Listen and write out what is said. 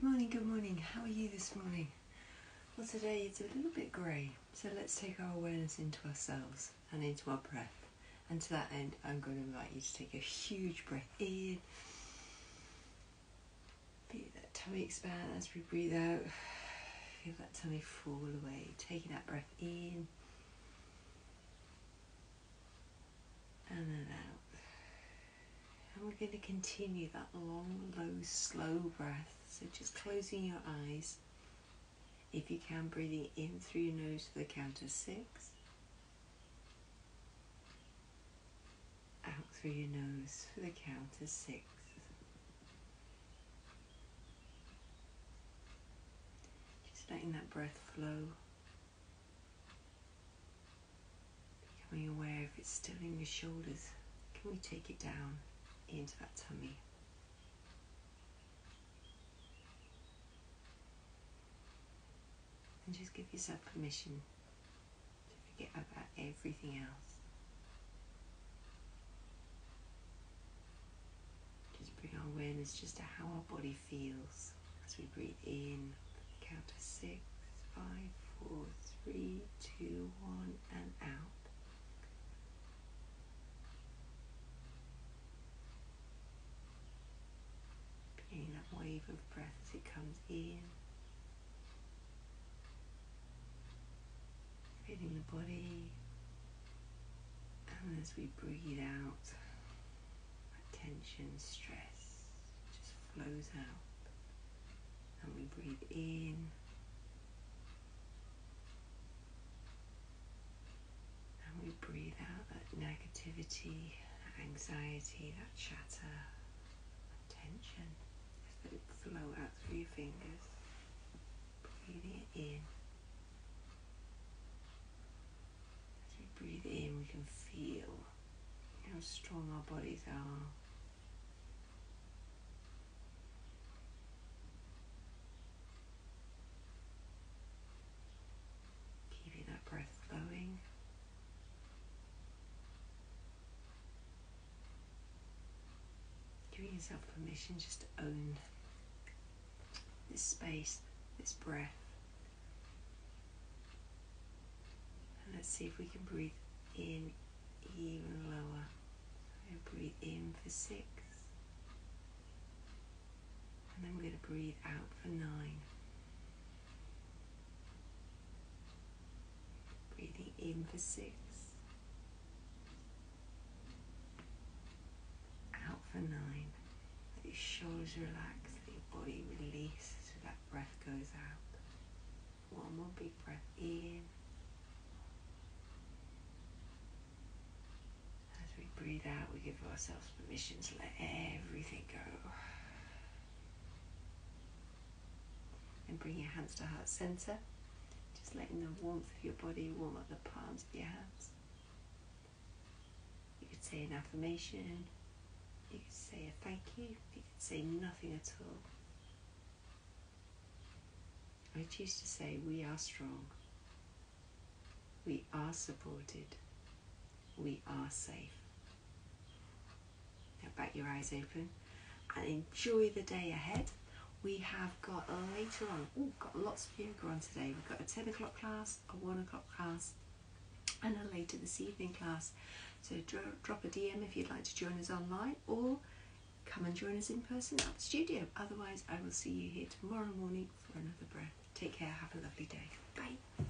Good morning, good morning. How are you this morning? Well, today it's a little bit grey, so let's take our awareness into ourselves and into our breath. And to that end, I'm going to invite you to take a huge breath in. Feel that tummy expand as we breathe out. Feel that tummy fall away. Taking that breath in and then out. And we're going to continue that long, low, slow breath. So just closing your eyes. If you can, breathing in through your nose for the count of six. Out through your nose for the count of six. Just letting that breath flow. Becoming aware if it's still in your shoulders. Can we take it down? into that tummy. And just give yourself permission to forget about everything else. Just bring our awareness just to how our body feels as we breathe in. Count to six, five, four, three, two, one, and out. Feeling that wave of breath as it comes in. Feeling the body. And as we breathe out, that tension, stress just flows out. And we breathe in. And we breathe out that negativity, that anxiety, that chatter, that tension let it flow out through your fingers. Breathing it in. As we breathe in, we can feel how strong our bodies are. Keeping that breath flowing. Giving yourself permission just to own this space, this breath. And let's see if we can breathe in even lower. So breathe in for six. And then we're going to breathe out for nine. Breathing in for six. Out for nine. Let your shoulders relax, let your body release as so that breath goes out. One more big breath in. As we breathe out, we give ourselves permission to let everything go. And bring your hands to heart center. Just letting the warmth of your body warm up the palms of your hands. You could say an affirmation. You could say a thank you. You could say nothing at all. I choose to say we are strong. We are supported. We are safe. Your eyes open and enjoy the day ahead. We have got later on, oh, got lots of yoga on today. We've got a 10 o'clock class, a 1 o'clock class, and a later this evening class. So drop a DM if you'd like to join us online or come and join us in person at the studio. Otherwise, I will see you here tomorrow morning for another breath. Take care. Have a lovely day. Bye.